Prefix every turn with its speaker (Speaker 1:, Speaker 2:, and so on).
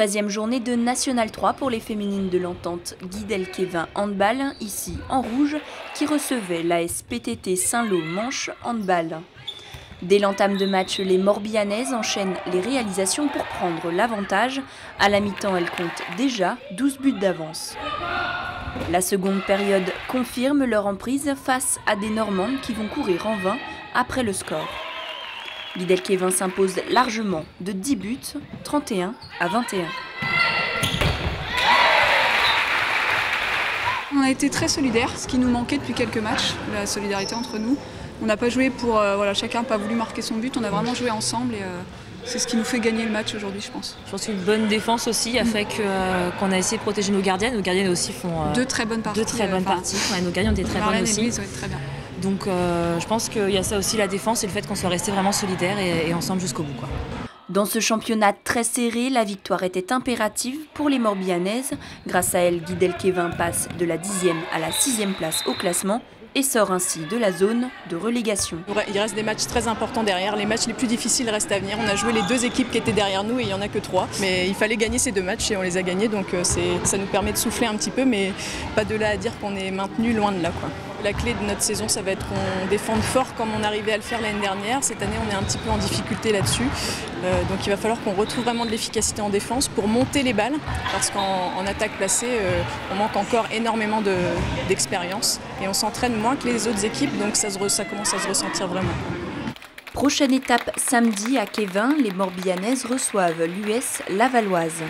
Speaker 1: 13e journée de National 3 pour les féminines de l'entente Guidel-Kévin Handball, ici en rouge, qui recevait la SPTT Saint-Lô Manche Handball. Dès l'entame de match, les Morbihanaises enchaînent les réalisations pour prendre l'avantage. À la mi-temps, elles comptent déjà 12 buts d'avance. La seconde période confirme leur emprise face à des Normandes qui vont courir en vain après le score. Guidel-Kévin s'impose largement de 10 buts, 31 à 21.
Speaker 2: On a été très solidaires, ce qui nous manquait depuis quelques matchs, la solidarité entre nous. On n'a pas joué pour, euh, voilà, chacun n'a pas voulu marquer son but, on a vraiment joué ensemble et euh, c'est ce qui nous fait gagner le match aujourd'hui, je pense.
Speaker 3: Je pense qu'une bonne défense aussi a fait euh, qu'on a essayé de protéger nos gardiennes. Nos gardiennes aussi font
Speaker 2: deux très bonnes parties.
Speaker 3: Deux très bonnes parties. nos gardiennes ont été très bonnes aussi.
Speaker 2: très bien.
Speaker 3: Donc je pense qu'il y a ça aussi la défense et le fait qu'on soit resté vraiment solidaires et, ensemble jusqu'au bout. Quoi.
Speaker 1: Dans ce championnat très serré, la victoire était impérative pour les Morbihanaises. Grâce à elle, Guy Kevin passe de la 10e à la 6e place au classement et sort ainsi de la zone de relégation.
Speaker 4: Il reste des matchs très importants derrière. Les matchs les plus difficiles restent à venir. On a joué les deux équipes qui étaient derrière nous et il n'y en a que trois. Mais il fallait gagner ces deux matchs et on les a gagnés. Donc euh, ça nous permet de souffler un petit peu, mais pas de là à dire qu'on est maintenu loin de là. Quoi. La clé de notre saison, ça va être qu'on défende fort comme on arrivait à le faire l'année dernière. Cette année, on est un petit peu en difficulté là-dessus. Euh, donc il va falloir qu'on retrouve vraiment de l'efficacité en défense pour monter les balles, parce qu'en attaque placée, euh, on manque encore énormément d'expérience et on s'entraîne moins que les autres équipes, donc ça, ça commence à se ressentir vraiment.
Speaker 1: Prochaine étape samedi à Kévin, les Morbihanaises reçoivent l'US Lavalloise.